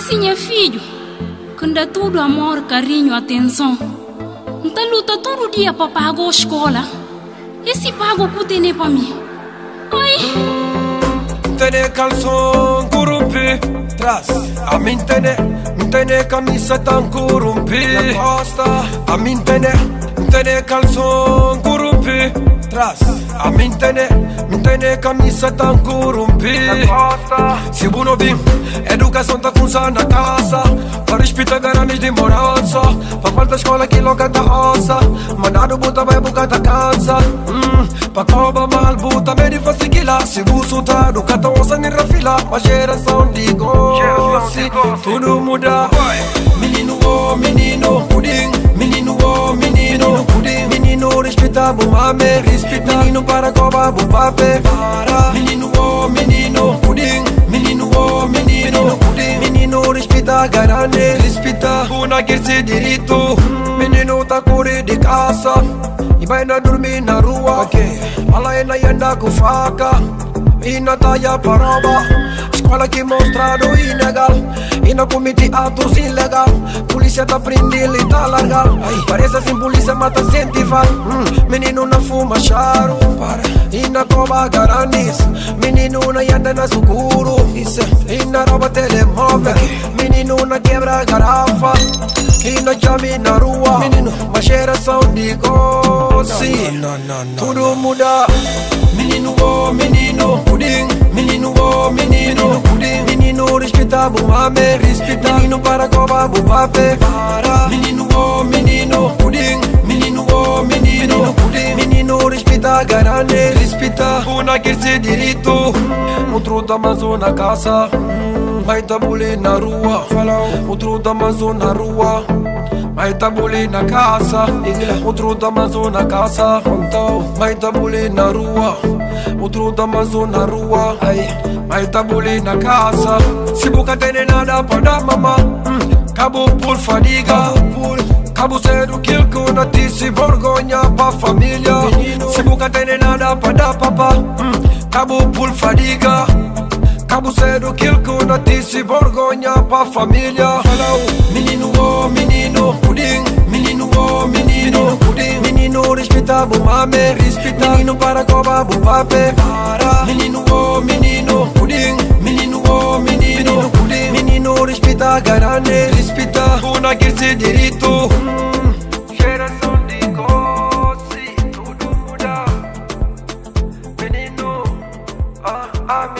Sim, é filho. Quando é tudo amor, carinho, atenção. Então luta todo dia para pagar a escola. Esse pago que tem para mim. Ai. Tene calção curumpi Tras A min tene Tene camisa tan curumpi costa A min tene Tene calção curumpi Tras A min tene Tene camisa tan curumpi costa Se buno bim Educação tá com na casa Para respeitar garanes de morança Fa falta escola que louca da ossa Mandado buta vai buca da cansa mm, Pa coba mal buta me di fasigila Se busu tá do cata onça ni rafila Uma geração de gosse Tudo muda. Menino menino pudim Menino menino pudim Menino respeita bu mame Respeita Menino para coba bu pape Para. Menino menino Kirsi dirito. Minilota kuri dikasa Iba inadurmi na rua. Okay. Mala inayenda kufaka. Inataya paraba. Scuola che mostrado inegal. Ina comiti atos ilegal. Polícia tá prendendo e tá largal. Parece assim polícia mata sentival hum. Menino na fuma charo Ina coba garanis. Menino na yanda na suguru Ina roba telemóvel Menino na quebra garrafa Ina chame na rua. Menino, uma geração de gosse Tudo muda. Menino, oh menino. Pudim, menino, oh menino. Pudim, menino respeita bu mame. Respeita Menino para coba bu pape Para. Menino, oh menino. Pudim, menino, oh menino. Pudim, menino respeita garane. Respeita Una que se direito Outro da na casa Vai tabule na rua Outro da na rua. Mai tabule na casa Outro da na casa. Mai tabule na rua Outro da na rua. Mai tabule na casa. Se buca tem nada pra dar mama. Cabo por fadiga. Cabo cedo que eu se vergonha pra família Se buca tem nada pra dar papa. Cabo por fadiga Cabo cedo que eu na se vergonha pra família. Menino, oh menino, pudim. Menino, oh menino, pudim. Menino respeita mame Respeita. Menino para coba bu pape Para. Menino, oh menino, pudim. Menino, oh menino, pudim. Menino respeita garane Respeita. Una que se direito Geração de gosse Tudo muda. Menino Ah, ah